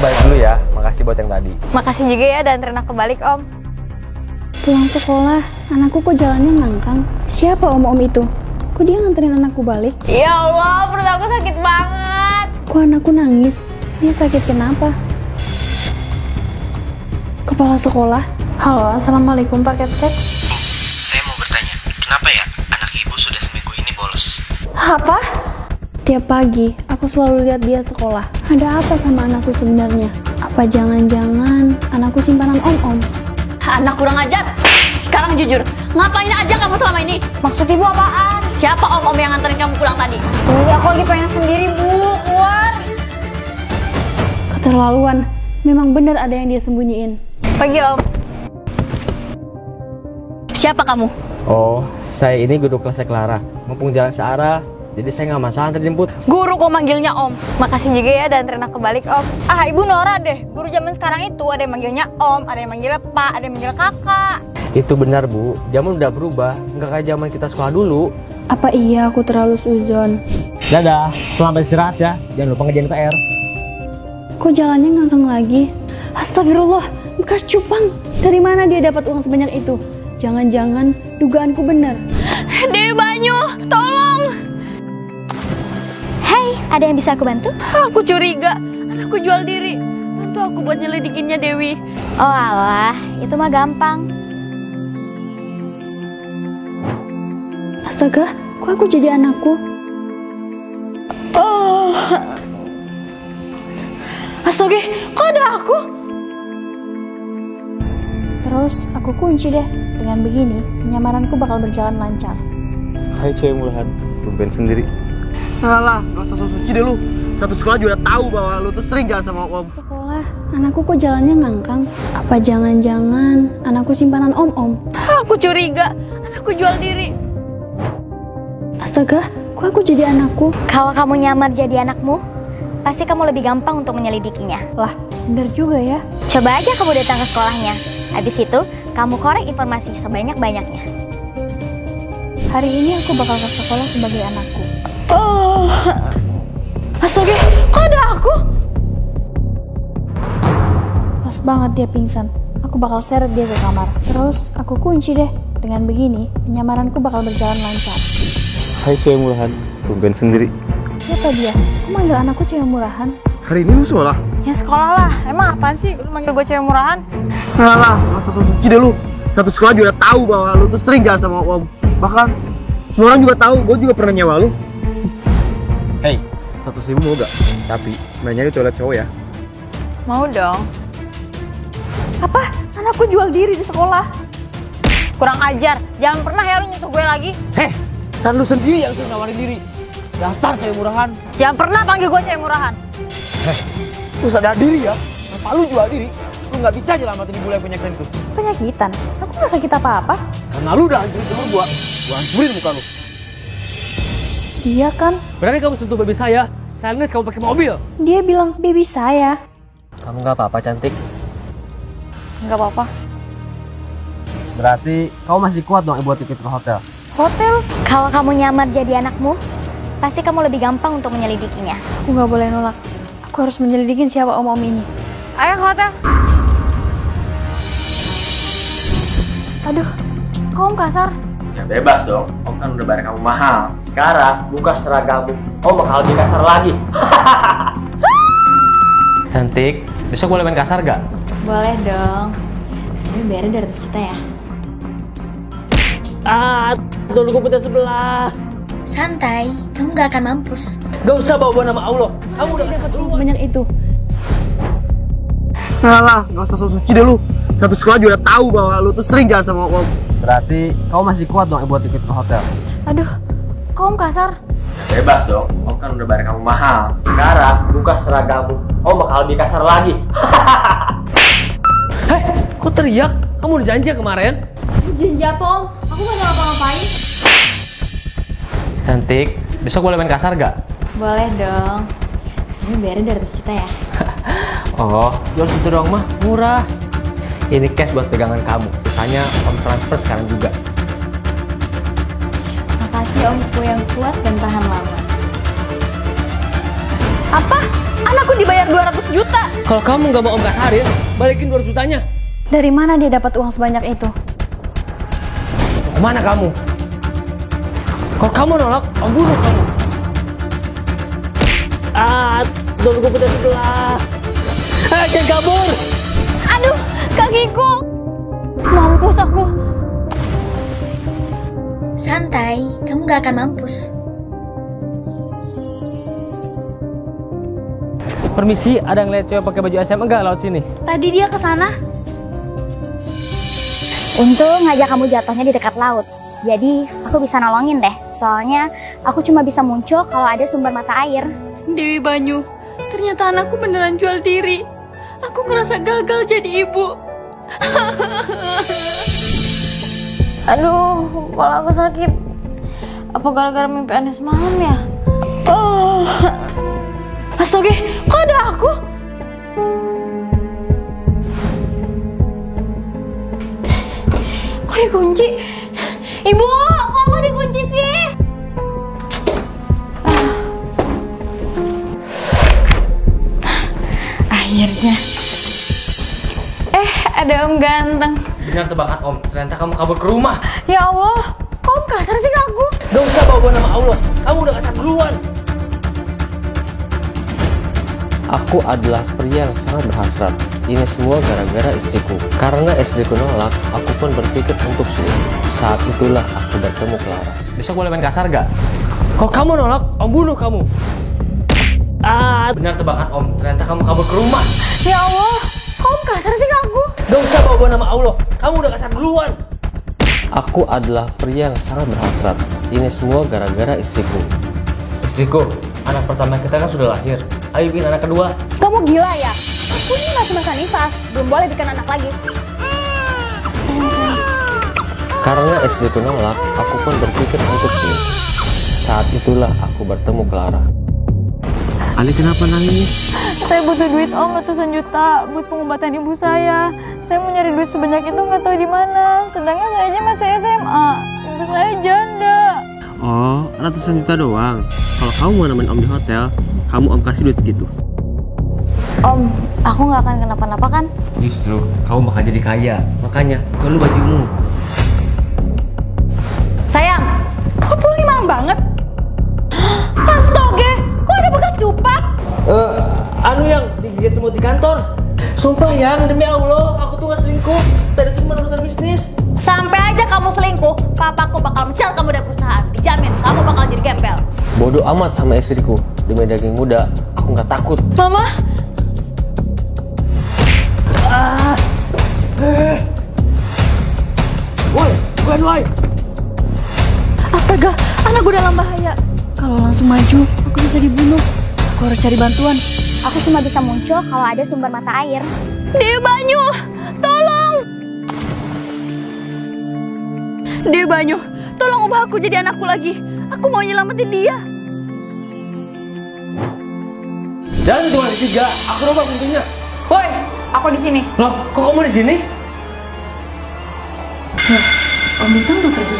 balik dulu ya. Makasih buat yang tadi. Makasih juga ya dan anterin aku balik om. Pulang sekolah, anakku kok jalannya ngangkang. Siapa om-om itu? Kok dia nganterin anakku balik? Ya Allah, perut aku sakit banget. Kok anakku nangis? Dia sakit kenapa? Kepala sekolah? Halo, Assalamualaikum Pak Kepsek. Saya mau bertanya, kenapa ya anak ibu sudah seminggu ini bolos? Apa? Tiap pagi, aku selalu lihat dia sekolah. Ada apa sama anakku sebenarnya? Apa jangan-jangan anakku simpanan om-om? Anak kurang ajar. Sekarang jujur, ngapain aja kamu selama ini? Maksud ibu apaan? Siapa om-om yang nganterin kamu pulang tadi? Iya, aku lagi pengen sendiri, Bu. Keluar. Keterlaluan. Memang benar ada yang dia sembunyiin. Pagi, Om. Siapa kamu? Oh, saya ini guru kelasnya Clara. Mumpung jalan searah, jadi saya nggak masalah antar jemput. Guru kok manggilnya Om. Makasih juga ya dan anterin aku balik, Om. Ah, Ibu Nora deh. Guru zaman sekarang itu ada yang manggilnya Om, ada yang manggilnya Pak, ada yang manggil Kakak. Itu benar bu, zaman udah berubah. Nggak kayak zaman kita sekolah dulu. Apa iya aku terlalu suzon? Dadah, selamat istirahat ya. Jangan lupa ngerjain PR. Kok jalannya ngangkang lagi? Astagfirullah, bekas cupang. Dari mana dia dapat uang sebanyak itu? Jangan-jangan dugaanku benar. Dewi Banyu, ada yang bisa aku bantu? Aku curiga, anakku jual diri. Bantu aku buat nyelidikinnya, Dewi. Oh alah, itu mah gampang. Astaga, kok aku jadi anakku? Astaga, kok ada aku? Terus aku kunci deh. Dengan begini, penyamaranku bakal berjalan lancar. Hai cewek murahan, tumben sendiri. Alah, gak usah suci deh lu. Satu sekolah juga udah tahu bahwa lu tuh sering jalan sama om. Sekolah, anakku kok jalannya ngangkang? Apa jangan-jangan anakku simpanan om-om? Aku curiga, anakku jual diri. Astaga, kok aku jadi anakku? Kalau kamu nyamar jadi anakmu, pasti kamu lebih gampang untuk menyelidikinya. Lah, bener juga ya. Coba aja kamu datang ke sekolahnya. Habis itu, kamu korek informasi sebanyak-banyaknya. Hari ini aku bakal ke sekolah sebagai anakku. Astaga, kok ada aku? Pas banget dia pingsan. Aku bakal seret dia ke kamar. Terus aku kunci deh. Dengan begini, penyamaranku bakal berjalan lancar. Hai cewek murahan, tumben sendiri. Siapa dia? Kok manggil anakku cewek murahan? Hari ini lu sekolah? Ya sekolah lah. Emang apaan sih lu manggil gue cewek murahan? Alah, gak usah suci deh lu. Satu sekolah juga udah tahu bahwa lu tuh sering jalan sama om. Bahkan semua orang juga tahu, gue juga pernah nyewa lu. Satu sim mau gak? Tapi mainnya di toilet cowok ya. Mau dong. Apa? Anakku jual diri di sekolah. Kurang ajar. Jangan pernah ya lu nyentuh gue lagi. Heh, kan lu sendiri yang sudah nawarin diri. Dasar cewek murahan. Jangan pernah panggil gue cewek murahan. Lu sadar diri ya. Kenapa lu jual diri? Lu nggak bisa nyelamatin ibu yang penyakitan itu. Penyakitan? Aku gak sakit apa-apa. Karena lu udah hancurin umur gua. Gua hancurin muka lu. Dia kan, Berani kamu sentuh baby saya. Silence kamu pakai mobil. dia bilang baby saya. Kamu nggak apa-apa cantik. Enggak apa-apa. Berarti kamu masih kuat dong buat tiket ke hotel. Hotel? Kalau kamu nyamar jadi anakmu, pasti kamu lebih gampang untuk menyelidikinya. Aku gak boleh nolak. Aku harus menyelidikin siapa om-om ini. Ayo ke hotel. Aduh, kok om kasar? Ya bebas dong. Om kan udah bayar kamu mahal. Sekarang buka seragammu. Om bakal lebih kasar lagi. cantik. Besok boleh main kasar gak? Boleh dong. Ini bayarnya 200 juta ya? Ah, tolong gue putar sebelah. Santai, kamu gak akan mampus. Gak usah bawa nama Allah. Kamu udah Dapat uang sebanyak itu. Alah, gak usah suci deh lu. Satu sekolah juga udah tahu bahwa lu tuh sering jalan sama om. Berarti kamu masih kuat dong buat tiket ke hotel. Aduh, om kasar? Bebas dong. Om kan udah bayar kamu mahal. Sekarang buka seragammu. Om bakal lebih kasar lagi. Hei, kok teriak? Kamu udah janji kemarin? Janji apa om? Aku gak mau apa-ngapain. Cantik. Besok boleh main kasar gak? Boleh dong. Ini bayarnya 200 juta ya? Oh, jual situ dong mah, murah. Ini cash buat pegangan kamu. Sisanya om transfer sekarang juga. Makasih omku yang kuat dan tahan lama. Apa? Anakku dibayar 200 juta. Kalau kamu nggak mau om kasarin, balikin 200 jutanya. Dari mana dia dapat uang sebanyak itu? Ke mana kamu? Kalau kamu nolak, om bunuh kamu. Ah, dulu gue putar sebelah. Ah, jangan kabur. Kakiku. Mampus aku. Santai, kamu gak akan mampus. Permisi, ada ngeliat cewek pakai baju SM enggak laut sini? Tadi dia ke sana. Untung aja kamu jatuhnya di dekat laut. Jadi aku bisa nolongin deh. Soalnya aku cuma bisa muncul kalau ada sumber mata air. Dewi Banyu, ternyata anakku beneran jual diri. Aku ngerasa gagal jadi ibu. Aduh, kepala aku sakit. Apa gara-gara mimpi aneh semalam ya? Oh. Astaga, kok ada aku? Kok dikunci? Ibu, ada om ganteng. Benar tebakan om, ternyata kamu kabur ke rumah. Ya Allah, kok om kasar sih ke aku? Gak usah bawa nama Allah, kamu udah kasar duluan. Aku adalah pria yang sangat berhasrat. Ini semua gara-gara istriku. Karena istriku nolak, aku pun berpikir untuk selingkuh. Saat itulah aku bertemu Clara. Besok boleh main kasar gak? Kalau kamu nolak, om bunuh kamu. Ah, benar tebakan om. Ternyata kamu kabur ke rumah. Ya Allah, kok om kasar sih ke aku? Gak usah bawa nama Allah, kamu udah kasar duluan. Aku adalah pria yang sangat berhasrat. Ini semua gara-gara istriku. Istriku, anak pertama kita kan sudah lahir. Ayo bikin anak kedua. Kamu gila ya? Aku ini masih masa nifas, belum boleh bikin anak lagi. Karena istriku nolak, aku pun berpikir untuk selingkuh. Saat itulah aku bertemu Clara. Ali kenapa nangis? Saya butuh duit om ratusan juta buat pengobatan ibu saya. Saya mau nyari duit sebanyak itu nggak tahu di mana. Sedangkan saya aja masih SMA. Ibu saya janda. Oh, ratusan juta doang. Kalau kamu mau nemenin om di hotel, kamu om kasih duit segitu. Om, aku nggak akan kenapa-napa kan? Justru, kamu bakal jadi kaya. Makanya, lalu bajumu. Sayang, anu yang digigit semut di kantor. Sumpah yang demi Allah, aku tuh gak selingkuh. Tadi cuma urusan bisnis. Sampai aja kamu selingkuh, papaku bakal mencar kamu dari perusahaan. Dijamin, kamu bakal jadi gembel. Bodoh amat sama istriku. Demi daging muda, aku nggak takut. Mama, Woi, bukan woi. astaga, anak gue dalam bahaya. Kalau langsung maju, aku bisa dibunuh. Aku harus cari bantuan. Aku cuma bisa muncul kalau ada sumber mata air. Dewi Banyu, tolong! Dewi Banyu, tolong ubah aku jadi anakku lagi. Aku mau nyelamatin dia. Dan cuma di tiga, aku rombak pintunya. Woi, aku di sini. Loh, kok kamu di sini? Om Bintang udah pergi.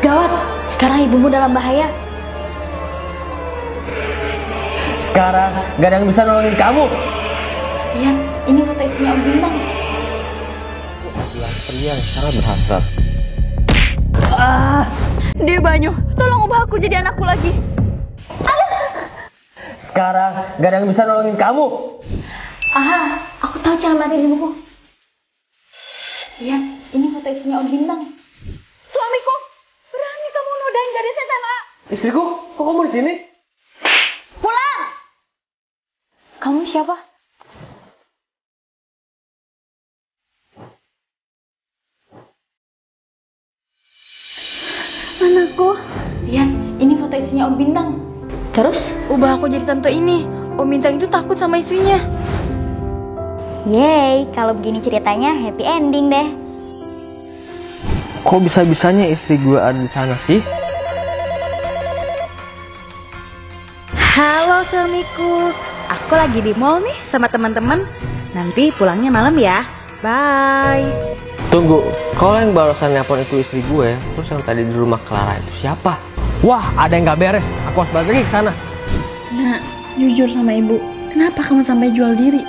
Gawat, sekarang ibumu dalam bahaya. Sekarang gak ada yang bisa nolongin kamu. Iya, ini foto istrinya Om Bintang. Adalah pria yang sangat berhasrat. Dewi Banyu, tolong ubah aku jadi anakku lagi. Sekarang gak ada yang bisa nolongin kamu. Aha, aku tahu cara matiin ibuku. Lihat, ini foto istrinya Om Bintang. Suamiku, berani kamu nodain gadis SMA. Istriku, kok kamu di sini? Pulang! Kamu siapa? Anakku. Lihat, ini foto istrinya Om Bintang. Terus, ubah aku jadi tante ini. Om Bintang itu takut sama istrinya. Yeay, kalau begini ceritanya happy ending deh. Kok bisa-bisanya istri gue ada di sana sih? Halo suamiku, aku lagi di mall nih sama teman-teman. Nanti pulangnya malam ya. Bye. Tunggu, kalau yang barusan nelpon itu istri gue, terus yang tadi di rumah Clara itu siapa? Wah, ada yang gak beres. Aku harus balik lagi ke sana. Nak, jujur sama ibu, kenapa kamu sampai jual diri?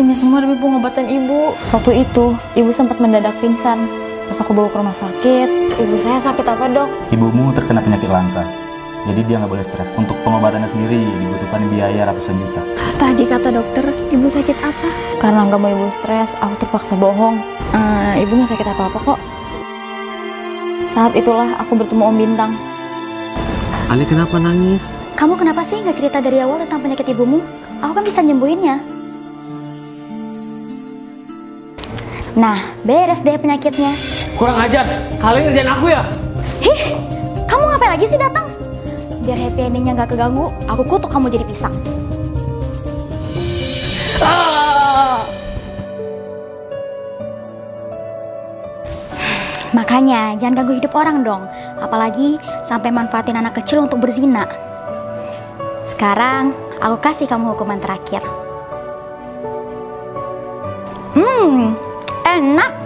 Ini semua demi pengobatan ibu. Waktu itu, ibu sempat mendadak pingsan. Pas aku bawa ke rumah sakit, ibu saya sakit apa dok? Ibumu terkena penyakit langka, jadi dia nggak boleh stres. Untuk pengobatannya sendiri dibutuhkan biaya ratusan juta. Tadi kata dokter, ibu sakit apa? Karena nggak mau ibu stres, aku terpaksa bohong. Eh, ibu nggak sakit apa-apa kok. Saat itulah aku bertemu Om Bintang. Ali kenapa nangis? Kamu kenapa sih nggak cerita dari awal tentang penyakit ibumu? Aku kan bisa nyembuhinnya. Nah, beres deh penyakitnya. Kurang ajar. Kalian ngerjain aku ya? Hih, kamu ngapain lagi sih datang? Biar happy endingnya nggak keganggu, aku kutuk kamu jadi pisang. Makanya jangan ganggu hidup orang dong, apalagi sampai manfaatin anak kecil untuk berzina. Sekarang aku kasih kamu hukuman terakhir. Hmm, enak.